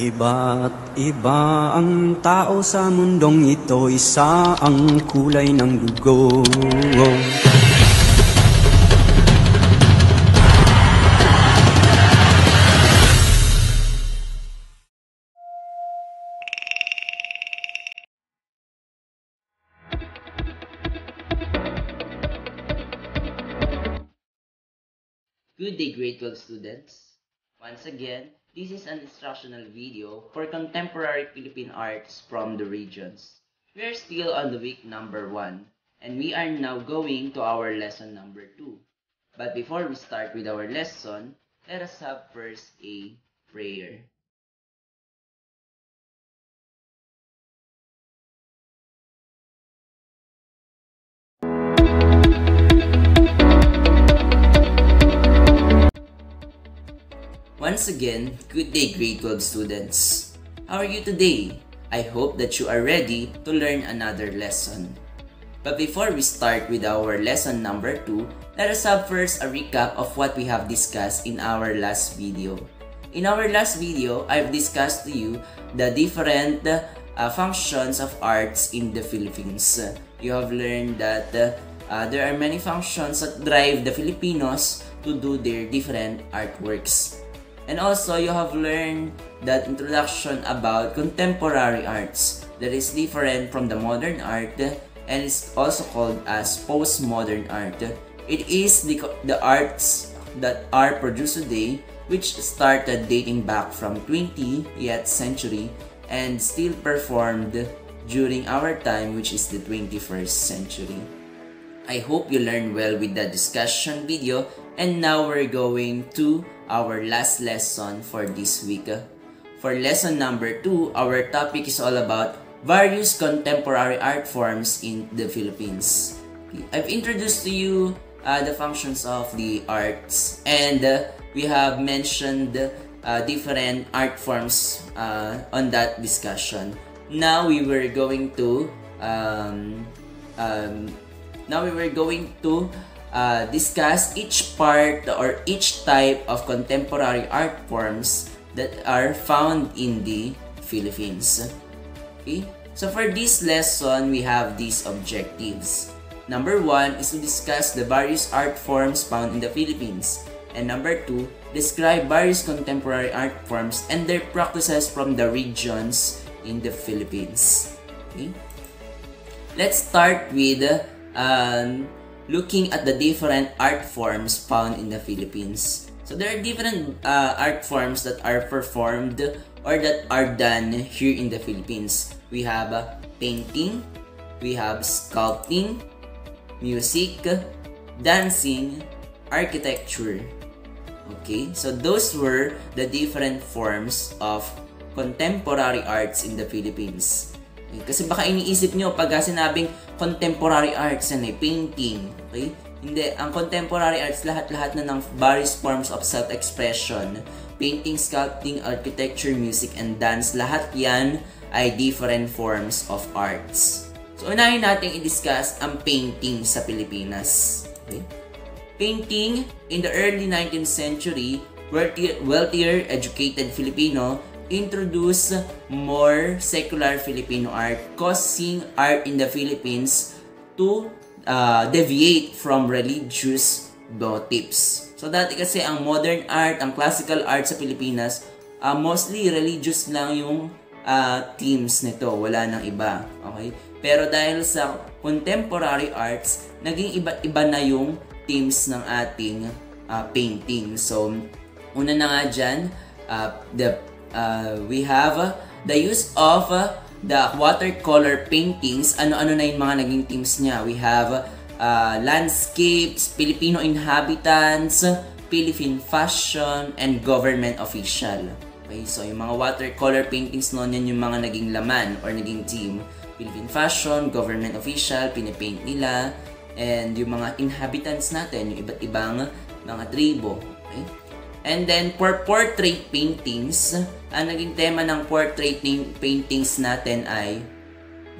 Iba't iba ang tao sa mundong ito, isa ang kulay ng dugo. Good day, grade 12 students. Once again, this is an instructional video for contemporary Philippine arts from the regions. We are still on the week number 1, and we are now going to our lesson number 2. But before we start with our lesson, let us have first a prayer. Once again, good day grade 12 students. How are you today? I hope that you are ready to learn another lesson. But before we start with our lesson number 2, let us have first a recap of what we have discussed in our last video. In our last video, I've discussed to you the different uh, functions of arts in the Philippines. You have learned that uh, there are many functions that drive the Filipinos to do their different artworks. And also, you have learned that introduction about contemporary arts that is different from the modern art and is also called as postmodern art. It is the, the arts that are produced today which started dating back from 20th century and still performed during our time which is the 21st century. I hope you learned well with the discussion video and now we're going to our last lesson for this week. For lesson number 2, our topic is all about various contemporary art forms in the Philippines. I've introduced to you uh, the functions of the arts and uh, we have mentioned uh, different art forms uh, on that discussion. Now we were going to um, um, now we were going to uh, discuss each part or each type of contemporary art forms that are found in the Philippines. Okay? So for this lesson, we have these objectives. Number one is to discuss the various art forms found in the Philippines. And number two, describe various contemporary art forms and their practices from the regions in the Philippines. Okay? Let's start with um, looking at the different art forms found in the Philippines. So there are different uh, art forms that are performed or that are done here in the Philippines. We have uh, painting, we have sculpting, music, dancing, architecture. Okay, so those were the different forms of contemporary arts in the Philippines. Kasi baka iniisip nyo pag sinabing contemporary arts yan eh, painting, okay? Hindi, ang contemporary arts lahat-lahat na ng various forms of self-expression, painting, sculpting, architecture, music, and dance, lahat yan ay different forms of arts. So, unahin natin i-discuss ang painting sa Pilipinas. Okay? Painting, in the early 19th century, wealthier, wealthier educated Filipino introduce more secular Filipino art, causing art in the Philippines to uh, deviate from religious motifs. So dati kasi ang modern art, ang classical art sa Pilipinas, uh, mostly religious lang yung uh, themes nito, wala nang iba. Okay? Pero dahil sa contemporary arts, naging iba't iba na yung themes ng ating uh, painting. So, una na nga dyan, uh, the uh, we have uh, the use of uh, the watercolor paintings. Ano-ano na yung mga naging themes niya. We have uh, landscapes, Filipino inhabitants, Philippine fashion, and government official. Okay, so yung mga watercolor paintings noon, yan yung mga naging laman or naging theme. Philippine fashion, government official, pinipaint nila, and yung mga inhabitants natin, yung iba't ibang mga tribo. Okay? And then, for portrait paintings, ang naging tema ng portrait paintings natin ay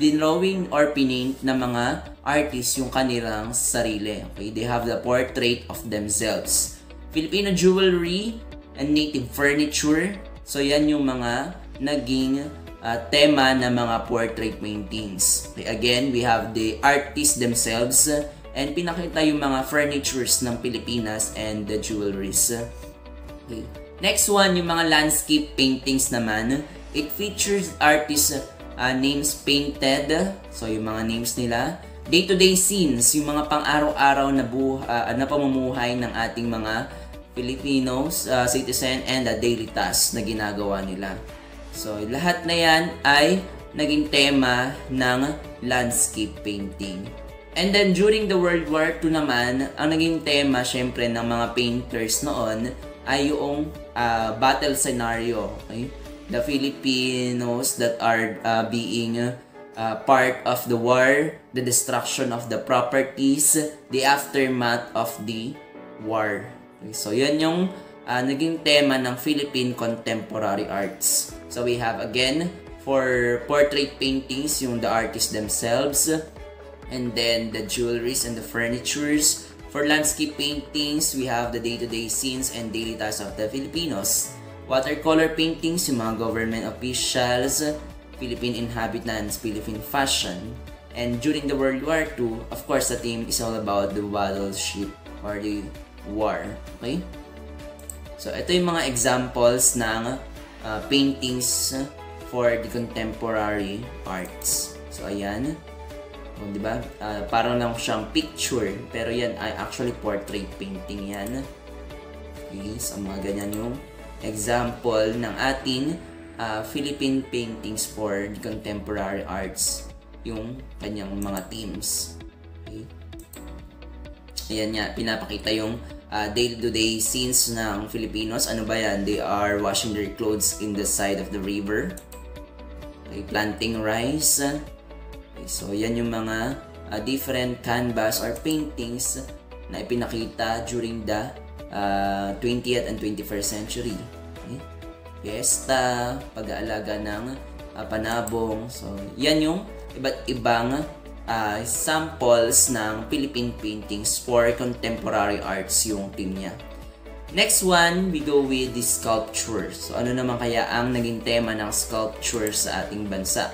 drawing or pinaint ng mga artists yung kanilang sarili. Okay? They have the portrait of themselves. Filipino jewelry and native furniture. So, yan yung mga naging uh, tema ng mga portrait paintings. Okay, again, we have the artists themselves and pinakita yung mga furnitures ng Pilipinas and the jewelries. Okay. Next one, yung mga landscape paintings naman. It features artists uh, names painted. So, yung mga names nila. Day-to-day scenes, yung mga pang-araw-araw na, buha, uh, na pamumuhay ng ating mga Filipinos, uh, citizen, and the daily tasks na ginagawa nila. So, lahat na yan ay naging tema ng landscape painting. And then, during the World War II naman, ang naging tema, syempre, ng mga painters noon ay yung uh, battle scenario. Okay? The Filipinos that are uh, being uh, part of the war, the destruction of the properties, the aftermath of the war. Okay, so, yan yung uh, naging tema ng Philippine Contemporary Arts. So, we have again, for portrait paintings, yung the artists themselves, and then the jewelries and the furnitures, For landscape paintings, we have the day-to-day scenes and daily tasks of the Filipinos. Watercolor paintings, yung mga government officials, Philippine inhabitants, Philippine fashion. And during the World War II, of course, the theme is all about the battleship or the war. Okay? So, ito yung mga examples ng uh, paintings for the contemporary arts. So, ayan. O, di ba? Uh, parang lang siyang picture, pero yan ay actually portrait painting yan. Okay, so mga ganyan yung example ng ating uh, Philippine paintings for contemporary arts. Yung kanyang mga themes. Okay. Ayan nga, pinapakita yung uh, day-to-day scenes ng Filipinos. Ano ba yan? They are washing their clothes in the side of the river. Okay, planting rice Okay, so yan yung mga uh, different canvas or paintings na ipinakita during the uh, 20th and 21st century. Okay? Fiesta, pag-aalaga ng uh, panabong. So, yan yung iba't ibang uh, samples ng Philippine paintings for contemporary arts yung team niya. Next one, we go with the sculpture. So, ano naman kaya ang naging tema ng sculpture sa ating bansa?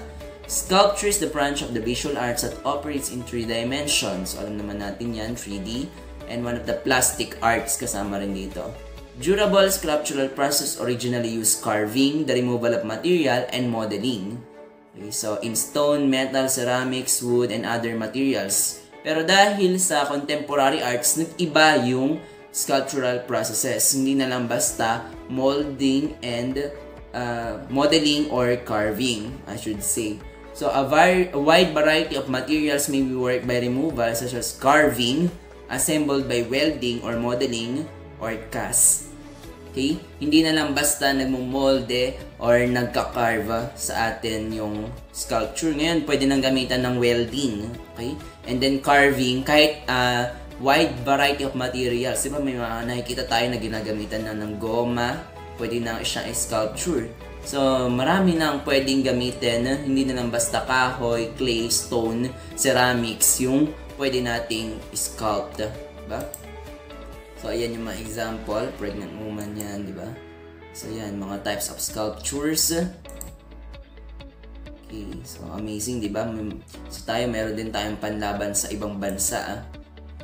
Sculpture is the branch of the visual arts that operates in three dimensions. Alam naman natin yan, 3D. And one of the plastic arts kasama rin dito. Durable sculptural process originally used carving, the removal of material, and modeling. Okay, so, in stone, metal, ceramics, wood, and other materials. Pero dahil sa contemporary arts, nag-iba yung sculptural processes. Hindi na lang basta molding and uh, modeling or carving, I should say. So a, a wide variety of materials may be worked by removal such as carving, assembled by welding or modeling, or cast. Okay? Hindi na lang basta nagmumolde or nagka-carve sa atin yung sculpture. Ngayon, pwede nang gamitan ng welding. Okay? And then carving, kahit uh, wide variety of materials. Diba may mga nakikita tayo na ginagamitan na ng goma, pwede na siyang sculpture. So, marami nang pwedeng gamitin, hindi na lang basta kahoy, clay, stone, ceramics, yung pwede nating sculpt, ba? So, ayan yung mga example, pregnant woman yan, di ba? So, ayan, mga types of sculptures. Okay, so amazing, di ba? So, tayo, meron din tayong panlaban sa ibang bansa. Ah.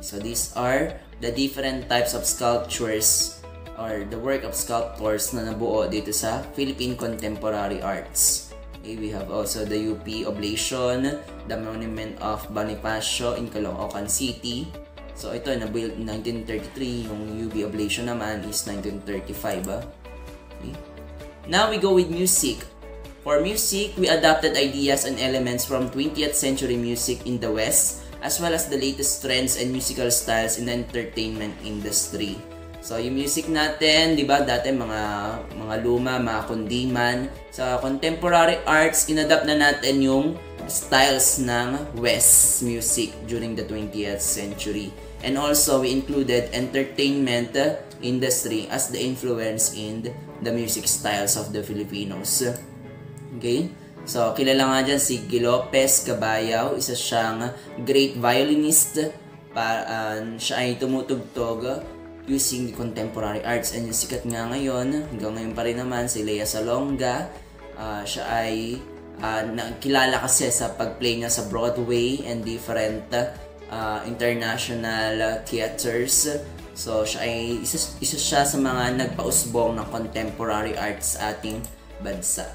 So, these are the different types of sculptures or the work of sculptors na nabuo dito sa Philippine Contemporary Arts. Okay, we have also the UP Oblation, the Monument of Bonifacio in Caloocan City. So ito, na-built in 1933. Yung UB Oblation naman is 1935. Ah. Okay. Now we go with music. For music, we adapted ideas and elements from 20th century music in the West as well as the latest trends and musical styles in the entertainment industry. So, yung music natin, di ba, dati mga, mga luma, mga kundiman. Sa contemporary arts, inadapt na natin yung styles ng West music during the 20th century. And also, we included entertainment industry as the influence in the music styles of the Filipinos. Okay? So, kilala nga dyan si Gilopez Cabayao, isa siyang great violinist. Pa, uh, siya ay tumutugtog using the contemporary arts. And yung sikat nga ngayon, hanggang ngayon pa rin naman, si Lea Salonga. Ah, siya ay uh, kilala kasi sa pag-play niya sa Broadway and different uh, international theaters. So, siya ay isa, isa siya sa mga nagpausbong ng contemporary arts sa ating bansa.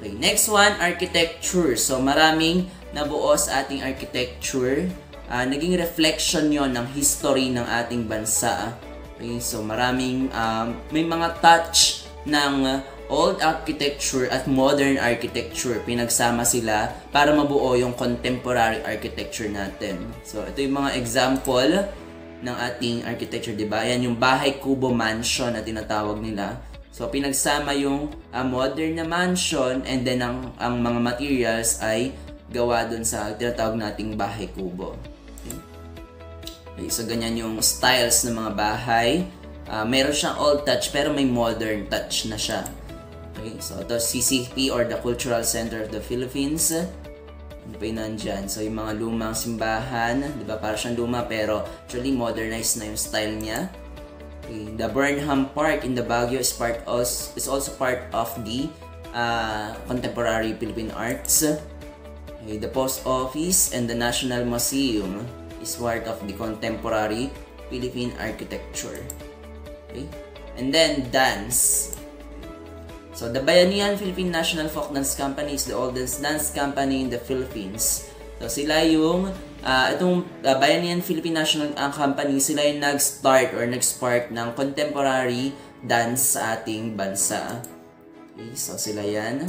Okay, next one, architecture. So, maraming nabuo sa ating architecture. Uh, naging reflection yon ng history ng ating bansa. Okay, so maraming um, may mga touch ng old architecture at modern architecture. Pinagsama sila para mabuo yung contemporary architecture natin. So, ito yung mga example ng ating architecture, di ba? Ayan yung bahay kubo mansion na tinatawag nila. So, pinagsama yung uh, modern na mansion and then ang, ang mga materials ay gawa dun sa tinatawag nating bahay kubo. Okay? so, ganyan yung styles ng mga bahay. Uh, meron siyang old touch pero may modern touch na siya. Okay, so ito CCP or the Cultural Center of the Philippines. Ano pa yung nandyan? So, yung mga lumang simbahan, di ba? Para siyang luma, pero actually modernized na yung style niya. Okay. The Burnham Park in the Baguio is part also, is also part of the uh, contemporary Philippine arts. Okay. The Post Office and the National Museum is part of the contemporary Philippine architecture. Okay. And then dance. So, the Bayanihan Philippine National Folk Dance Company is the oldest dance company in the Philippines. So, sila yung, uh, itong uh, Bayanihan Philippine National uh, Company, sila yung nag-start or nag-spark ng contemporary dance sa ating bansa. Okay, so sila yan.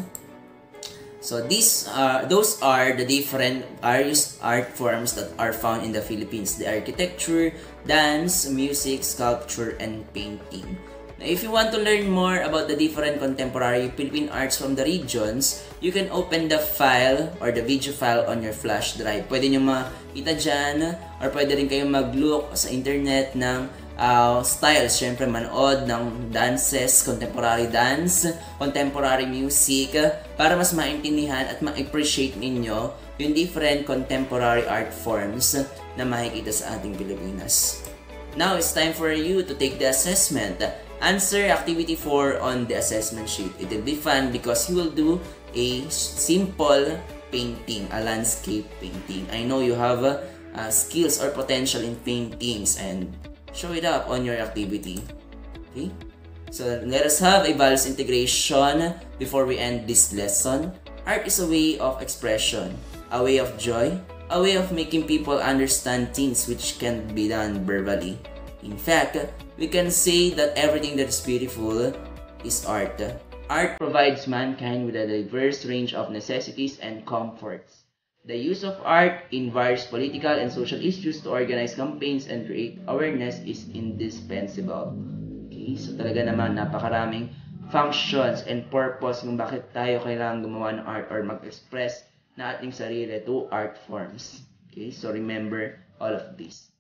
So these are those are the different various art forms that are found in the Philippines: the architecture, dance, music, sculpture, and painting. Now, if you want to learn more about the different contemporary Philippine arts from the regions, you can open the file or the video file on your flash drive. Pwede nyo makita dyan or pwede rin kayong mag-look sa internet ng uh, styles. Siyempre, manood ng dances, contemporary dance, contemporary music, para mas maintindihan at ma-appreciate ninyo yung different contemporary art forms na makikita sa ating Pilipinas. Now, it's time for you to take the assessment. Answer activity 4 on the assessment sheet. It will be fun because you will do a simple painting, a landscape painting. I know you have uh, skills or potential in paintings and show it up on your activity. Okay? So let us have a values integration before we end this lesson. Art is a way of expression, a way of joy, a way of making people understand things which can be done verbally. In fact, we can say that everything that is beautiful is art. Art provides mankind with a diverse range of necessities and comforts. The use of art in various political and social issues to organize campaigns and create awareness is indispensable. Okay, so talaga naman napakaraming functions and purpose kung bakit tayo kailangan gumawa ng art or mag-express na ating sarili to art forms. Okay, so remember all of this.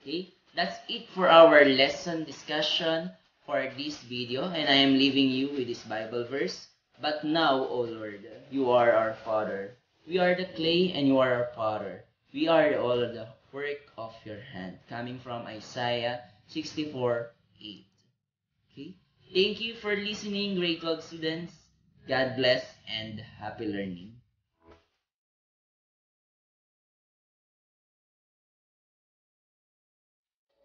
Okay, That's it for our lesson discussion for this video and I am leaving you with this Bible verse. But now, O Lord, you are our Father. We are the clay and you are our potter. We are all of the work of your hand. Coming from Isaiah 64, 8. Okay? Thank you for listening, grade 12 students. God bless and happy learning.